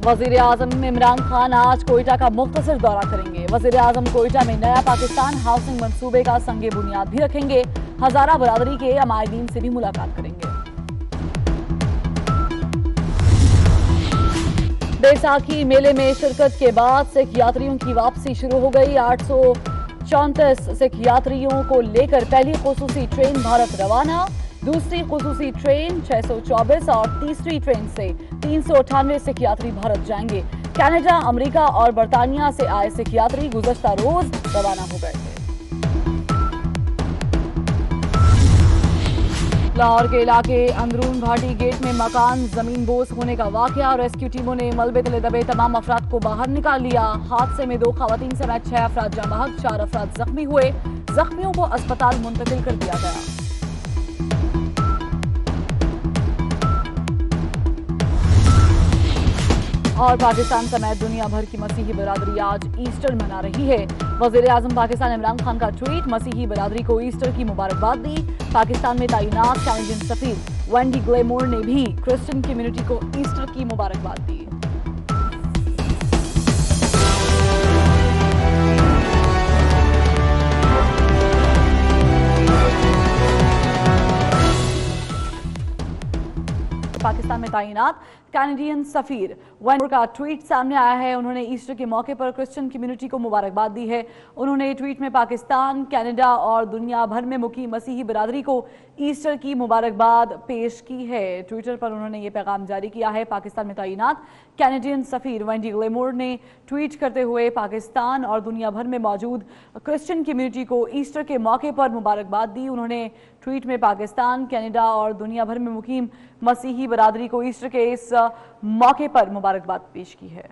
वज़ीर आज़म इमरान खान आज कोयटा का मुख्तर दौरा करेंगे। वज़ीर आज़म कोयटा में नया पाकिस्तान हाउसिंग मंसूबे का संगे बुनियाद भी रखेंगे। हजारा बरादरी के अमायदीन से भी मुलाकात करेंगे। बैसाखी मेले में शिरकत के बाद सिख यात्रियों की वापसी शुरू हो गई। आठ सौ चौंतीस सिख यात्रियों को लेकर पहली खसूसी ट्रेन भारत रवाना, दूसरी खसूसी ट्रेन 624 और तीसरी ट्रेन से तीन सौ अठानवे सिख यात्री भारत जाएँगे। कनाडा, अमेरिका और बर्तानिया से आए सिख यात्री गुजश्ता रोज रवाना हो गए। थे लाहौर के इलाके अंदरून घाटी गेट में मकान ज़मीन बोस होने का वाकया रेस्क्यू टीमों ने मलबे तले दबे तमाम अफराद को बाहर निकाल लिया। हादसे में दो खातन समेत छह अफराद जामहक चार अफराद जख्मी हुए। जख्मियों को अस्पताल मुंतकिल कर दिया गया। और पाकिस्तान समेत दुनिया भर की मसीही बरादरी आज ईस्टर मना रही है। वज़ीर आज़म पाकिस्तान इमरान खान का ट्वीट, मसीही बरादरी को ईस्टर की मुबारकबाद दी। पाकिस्तान में तैनात चैलेंजिंग सफीर वेंडी ग्लेमोर ने भी क्रिश्चियन कम्युनिटी को ईस्टर की मुबारकबाद दी। पाकिस्तान में तैनात। कैनेडियन सफीर वन का ट्वीट सामने आया है। उन्होंने ईस्टर के मौके पर क्रिश्चियन कम्युनिटी को मुबारकबाद दी है। उन्होंने ट्वीट में पाकिस्तान, कनाडा और दुनिया भर में मुकी मसीही बरादरी को ईस्टर की मुबारकबाद पेश की है। ट्विटर पर उन्होंने ये पैगाम जारी किया है। पाकिस्तान में तैनात कैनेडियन सफीर वेंडी ग्लेमोर ने ट्वीट करते हुए पाकिस्तान और दुनिया भर में मौजूद क्रिश्चियन कम्युनिटी को ईस्टर के मौके पर मुबारकबाद दी। उन्होंने ट्वीट में पाकिस्तान, कनाडा और दुनिया भर में मुकीम मसीही बरादरी को ईस्टर के इस मौके पर मुबारकबाद पेश की है।